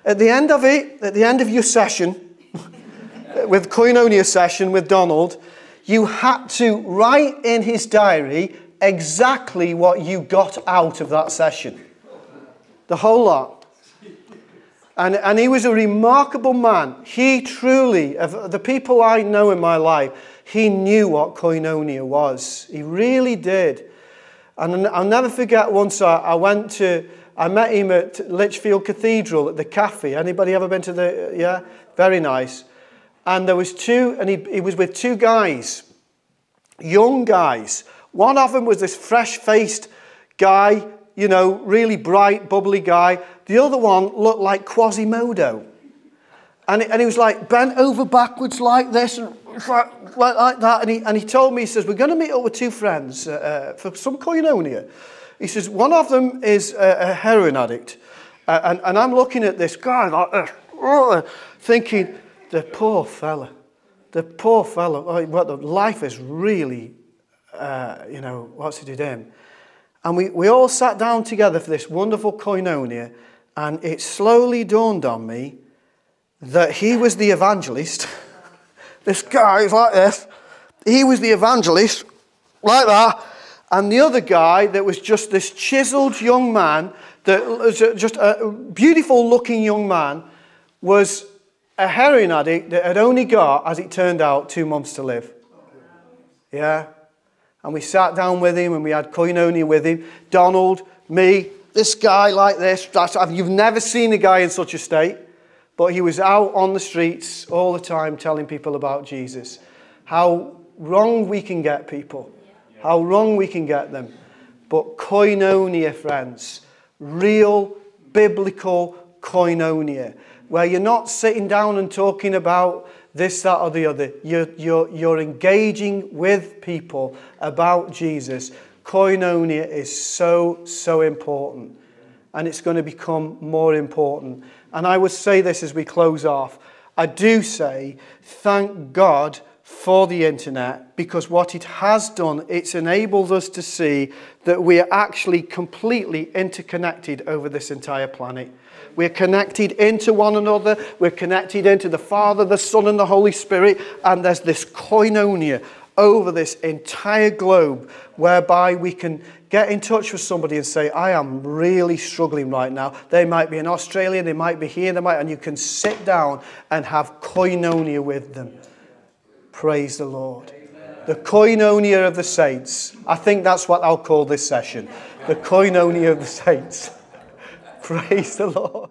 at the end of it, at the end of your session, with Koinonia session with Donald, you had to write in his diary exactly what you got out of that session. The whole lot. And, and he was a remarkable man. He truly, of the people I know in my life, he knew what koinonia was. He really did. And I'll never forget once I, I went to, I met him at Lichfield Cathedral at the cafe. Anybody ever been to the, yeah? Very nice. And there was two, and he, he was with two guys, young guys. One of them was this fresh-faced guy, you know, really bright, bubbly guy. The other one looked like Quasimodo. And, and he was like bent over backwards like this and like, like that. And he, and he told me, he says, we're going to meet up with two friends uh, uh, for some koinonia. He says, one of them is a, a heroin addict. Uh, and, and I'm looking at this guy like, uh, thinking, the poor fella, the poor fella, oh, what the life is really, uh, you know, what's it to? And we, we all sat down together for this wonderful koinonia, and it slowly dawned on me that he was the evangelist. this guy is like this. He was the evangelist, like that. And the other guy that was just this chiseled young man, that was just a beautiful looking young man, was a heroin addict that had only got, as it turned out, two months to live. Yeah? And we sat down with him and we had koinonia with him. Donald, me, this guy like this. you've never seen a guy in such a state. But he was out on the streets all the time telling people about Jesus. How wrong we can get people. How wrong we can get them. but koinonia, friends. Real biblical koinonia, where you're not sitting down and talking about this, that, or the other. You're, you're, you're engaging with people about Jesus. Koinonia is so, so important. And it's going to become more important. And I would say this as we close off. I do say, thank God for the internet because what it has done, it's enabled us to see that we are actually completely interconnected over this entire planet. We're connected into one another. We're connected into the Father, the Son, and the Holy Spirit. And there's this koinonia over this entire globe whereby we can get in touch with somebody and say, I am really struggling right now. They might be in Australia, they might be here, they might, and you can sit down and have koinonia with them. Praise the Lord. The koinonia of the saints. I think that's what I'll call this session. The koinonia of the saints. Praise the Lord.